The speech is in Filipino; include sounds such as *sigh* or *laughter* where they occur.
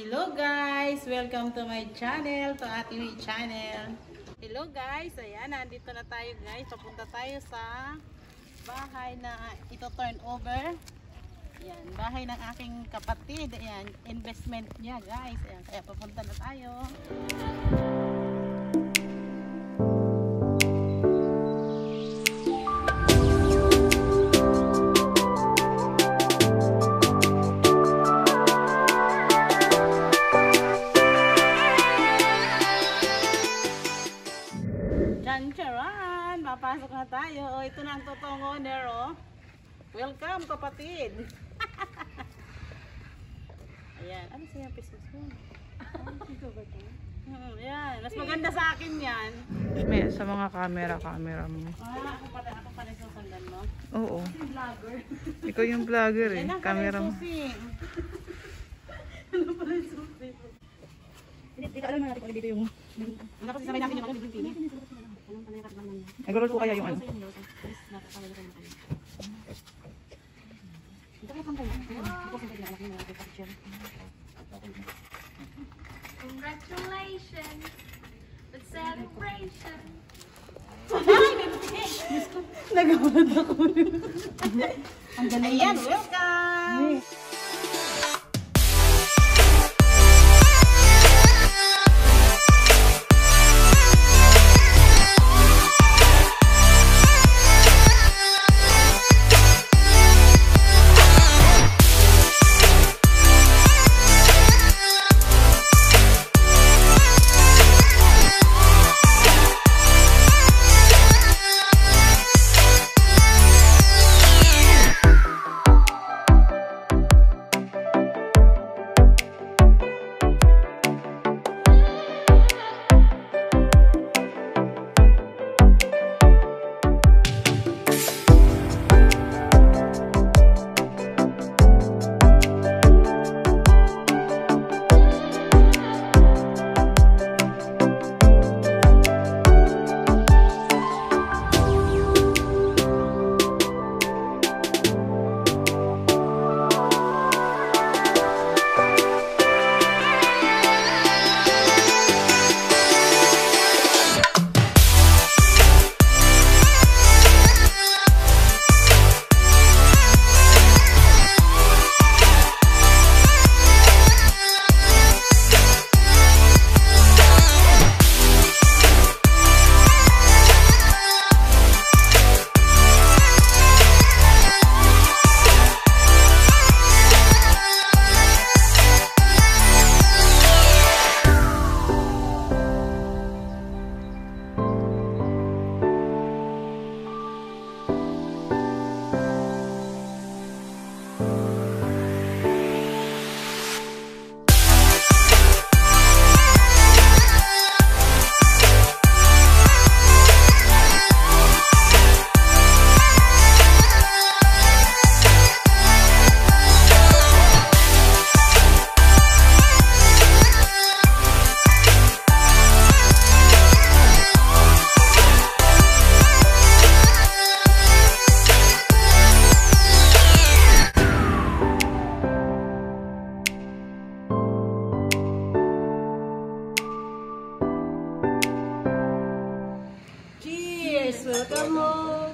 Hello guys! Welcome to my channel, to Ate May channel. Hello guys! Ayan, nandito na tayo guys. Papunta tayo sa bahay na ito turn over. Ayan, bahay ng aking kapatid. Ayan, investment niya guys. Ayan, kaya papunta na tayo. Chan charan! Papasok na tayo. O, ito na ang totoong owner, oh. Welcome, kapatid. *laughs* Ayan. Ano siya yung business mo? *laughs* Hmm, yan. Mas maganda sa akin yan. May, sa mga camera, camera mo. Ah, ako pala, ako pala susundan mo. Oo. Vlogger. Ikaw yung vlogger eh. Ang Camera mo. susi. ano pala yung susi? Hindi ko alam na natin kung dito yung... Ano kasi sabay natin yung mga bibig Nag-roll ko kaya yung ano. Congratulations! The celebration! Ayan, welcome! 子供